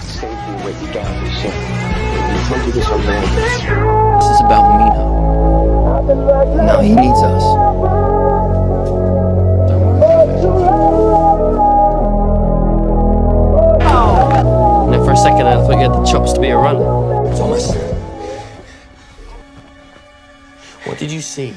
Stay with this is about Minho. Now he needs us. And for a second I thought the chops to be a runner. Thomas. What did you see?